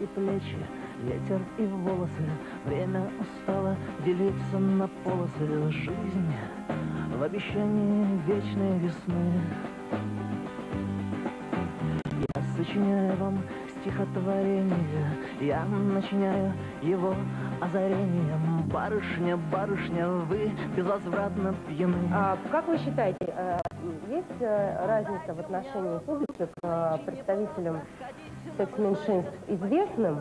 и плечи, ветер и волосы. Время устало делиться на полосы. Жизнь в обещании вечной весны. Я сочиняю вам стихотворение, я начиняю его озарением. Барышня, барышня, вы безвозвратно пьяны. А как вы считаете, э, есть э, разница в отношении публики к э, представителям секс-меньшинств известным,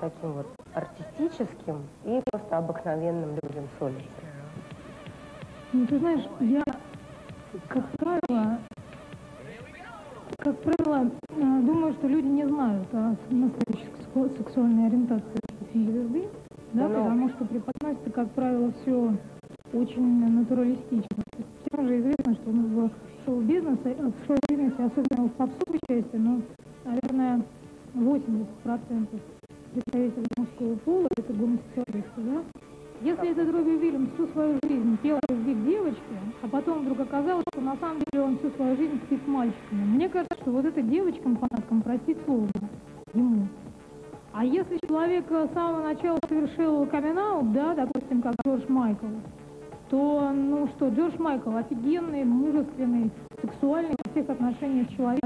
таким вот артистическим и просто обыкновенным людям с улицы? Ну, ты знаешь, я, как правило, как правило, э, думаю, что люди не знают о настоящей сексу- сексуальной ориентации звезды, да, Но- потому что преподносится, как правило, все очень натуралистично. Всем же известно, что ну, в шоу-бизнесе, в шоу-бизнесе, особенно в попсовой части, ну, наверное, 80% представителей мужского пола это гомосексуалисты, да? Если этот Робби Уильямс всю свою жизнь пел любви к девочке, а потом вдруг оказалось, что на самом деле он всю свою жизнь спит мальчиками, мне кажется, что вот это девочкам, фанаткам простить сложно ему. А если человек с самого начала совершил камин да, допустим, как Джордж Майкл, то, ну что, Джордж Майкл офигенный, мужественный, сексуальный во всех отношениях человек.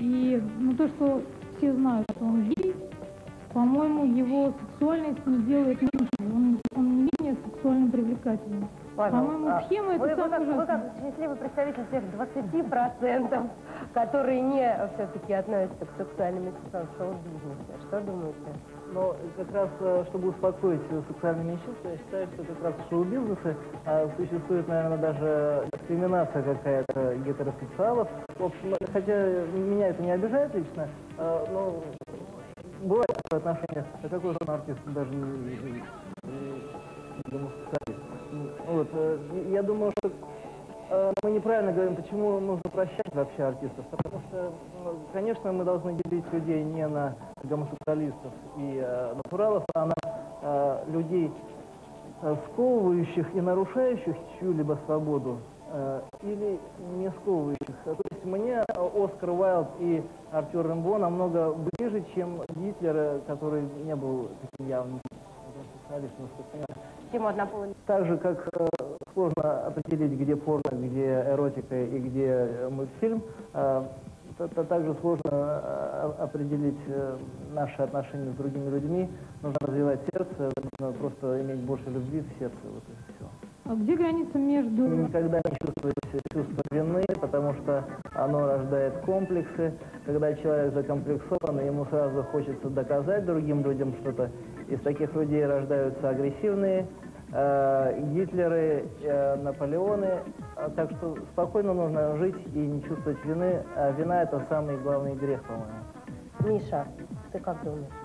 И ну, то, что все знают, что он гей, по-моему, его сексуальность не делает меньше. Он, он не менее сексуально привлекательный. Павел, По-моему, а схема это вы, вы, самое как, вы как счастливый представитель тех 20%, которые не все-таки относятся к сексуальным меньшинствам в шоу-бизнесе. Что думаете? Но как раз, э, чтобы успокоить э, сексуальные меньшинства, я считаю, что как раз в шоу-бизнесе а, существует, наверное, даже дискриминация какая-то гетеросексуалов. В общем, хотя меня это не обижает лично, а, но бывает отношение, а какой же он артист, даже не, не- не- не гомосексуалист. М, Вот, э, я думаю, что э, мы неправильно говорим, почему нужно прощать вообще артистов. Потому что, ну, конечно, мы должны делить людей не на гомосексуалистов и э, натуралов, а на э, людей, э, сковывающих и нарушающих чью-либо свободу, э, или не сковывающих. То есть мне э, Оскар Уайлд и Артур Рембо намного ближе, чем Гитлер, э, который не был таким явным гомосексуалистом, понимаю. Тему однополой Так же, как э, сложно определить, где порно, где эротика и где э, мультфильм, то также сложно э, определить э, наши отношения с другими людьми. Нужно развивать сердце, нужно просто иметь больше любви в сердце. Вот и все. А где граница между... Никогда не чувствовать чувство вины, потому что оно рождает комплексы. Когда человек закомплексован, ему сразу хочется доказать другим людям что-то. Из таких людей рождаются агрессивные э, Гитлеры, э, Наполеоны. А Так что спокойно нужно жить и не чувствовать вины. А вина – это самый главный грех, по-моему. Миша, ты как думаешь?